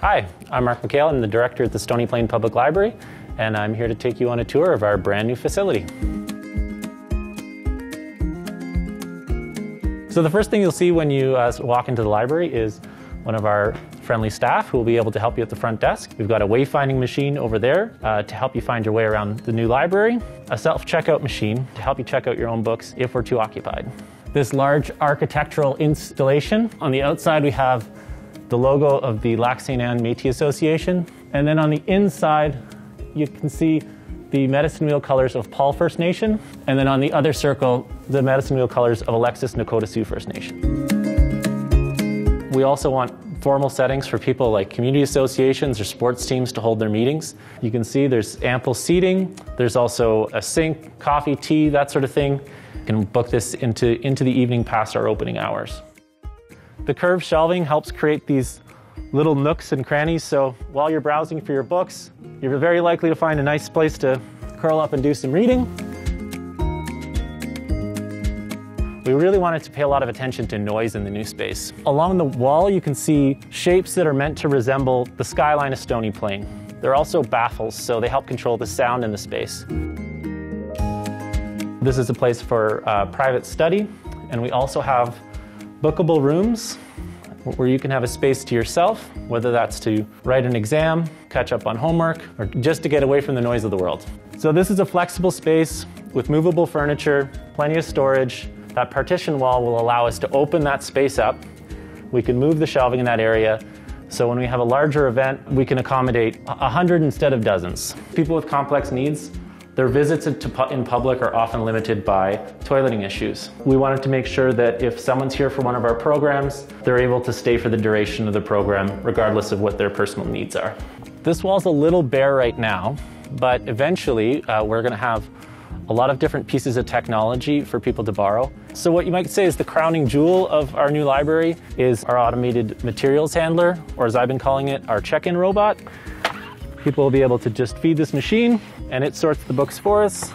Hi, I'm Mark McHale. I'm the director at the Stony Plain Public Library, and I'm here to take you on a tour of our brand new facility. So the first thing you'll see when you uh, walk into the library is one of our friendly staff who will be able to help you at the front desk. We've got a wayfinding machine over there uh, to help you find your way around the new library, a self-checkout machine to help you check out your own books if we're too occupied. This large architectural installation. On the outside we have the logo of the Lac St. Anne Métis Association. And then on the inside, you can see the medicine wheel colors of Paul First Nation. And then on the other circle, the medicine wheel colors of Alexis Nakota Sioux First Nation. We also want formal settings for people like community associations or sports teams to hold their meetings. You can see there's ample seating. There's also a sink, coffee, tea, that sort of thing. You can book this into, into the evening past our opening hours. The curved shelving helps create these little nooks and crannies, so while you're browsing for your books, you're very likely to find a nice place to curl up and do some reading. We really wanted to pay a lot of attention to noise in the new space. Along the wall, you can see shapes that are meant to resemble the skyline of Stony Plain. They're also baffles, so they help control the sound in the space. This is a place for uh, private study, and we also have bookable rooms where you can have a space to yourself, whether that's to write an exam, catch up on homework, or just to get away from the noise of the world. So this is a flexible space with movable furniture, plenty of storage. That partition wall will allow us to open that space up. We can move the shelving in that area. So when we have a larger event, we can accommodate 100 instead of dozens. People with complex needs their visits in public are often limited by toileting issues. We wanted to make sure that if someone's here for one of our programs, they're able to stay for the duration of the program, regardless of what their personal needs are. This wall's a little bare right now, but eventually uh, we're going to have a lot of different pieces of technology for people to borrow. So what you might say is the crowning jewel of our new library is our automated materials handler, or as I've been calling it, our check-in robot. People will be able to just feed this machine and it sorts the books for us.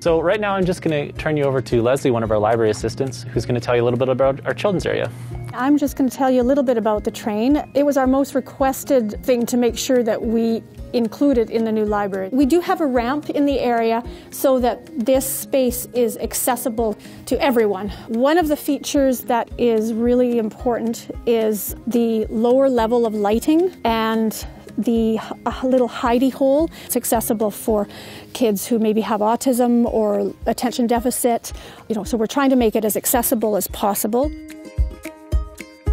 So right now I'm just going to turn you over to Leslie, one of our library assistants, who's going to tell you a little bit about our children's area. I'm just going to tell you a little bit about the train. It was our most requested thing to make sure that we included in the new library. We do have a ramp in the area so that this space is accessible to everyone. One of the features that is really important is the lower level of lighting and the little hidey hole. It's accessible for kids who maybe have autism or attention deficit. You know, so we're trying to make it as accessible as possible.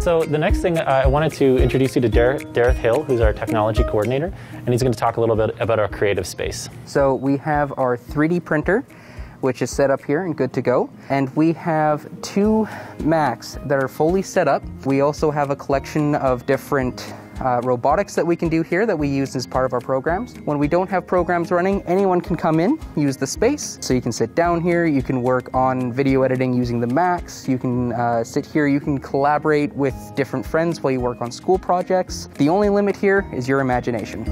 So the next thing I wanted to introduce you to Dareth Hill, who's our technology coordinator, and he's going to talk a little bit about our creative space. So we have our 3D printer which is set up here and good to go. And we have two Macs that are fully set up. We also have a collection of different uh, robotics that we can do here that we use as part of our programs. When we don't have programs running, anyone can come in, use the space. So you can sit down here, you can work on video editing using the Macs, you can uh, sit here, you can collaborate with different friends while you work on school projects. The only limit here is your imagination.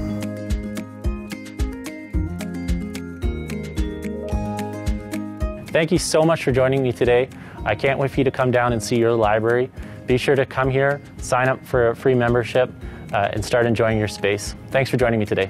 Thank you so much for joining me today. I can't wait for you to come down and see your library. Be sure to come here, sign up for a free membership, uh, and start enjoying your space. Thanks for joining me today.